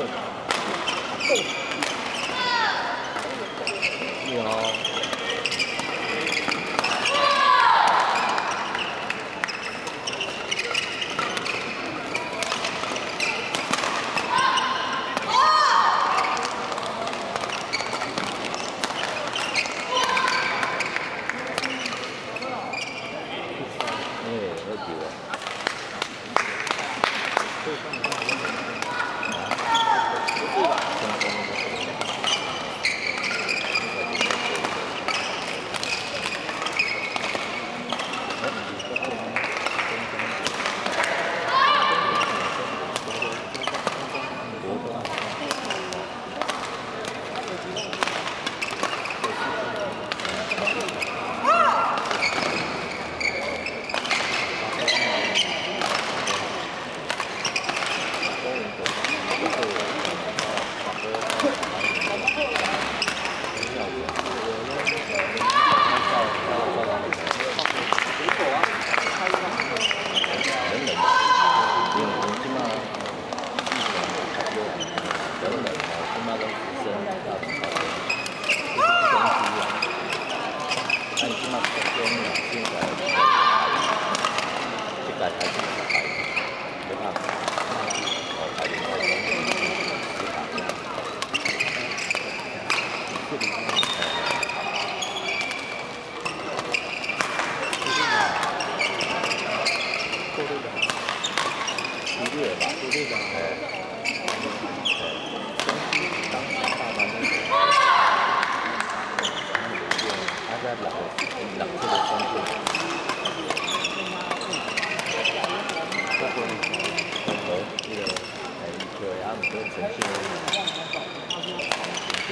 Oh. 球队，把，就，这个哎，球员啊，不管是前鋒，对，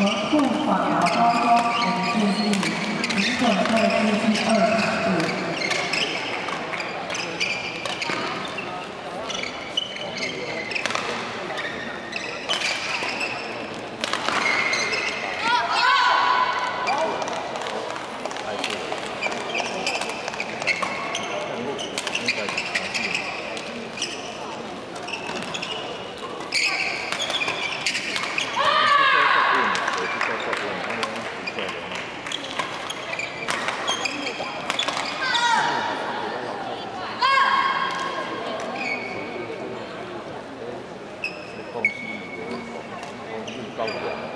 Bộ. 包裹。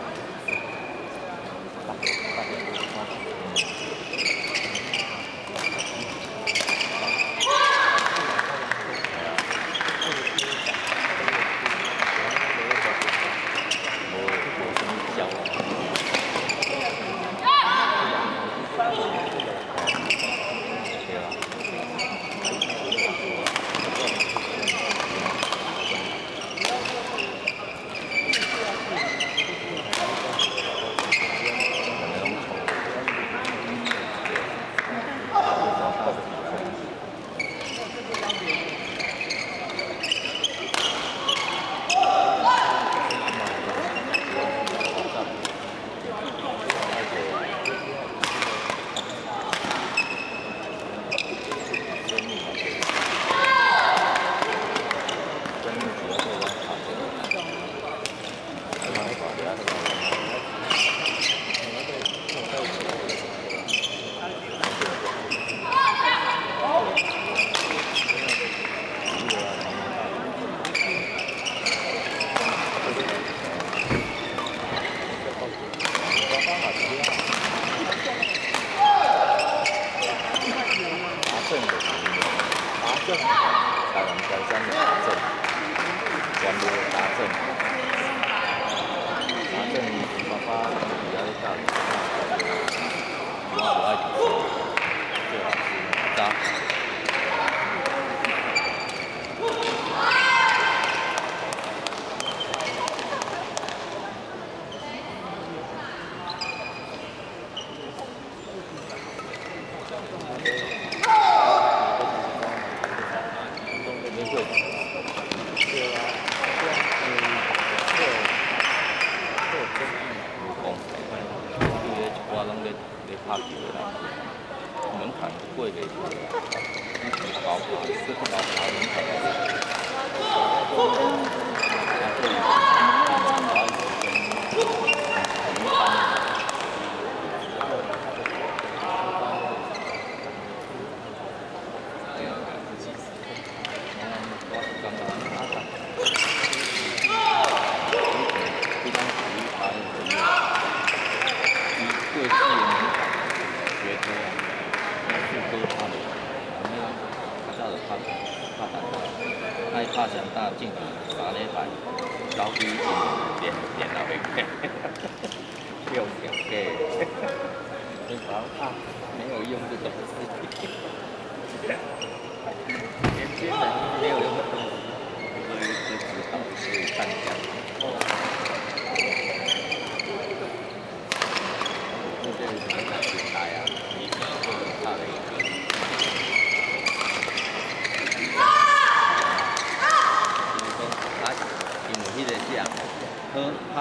小三的打正，王的打正，打正你爸爸比较大，比较可爱，最好是打。Thank you. 拍拍拍，爱拍上大镜头，把那台高低镜头到一，用两个，哈，没有用这东西。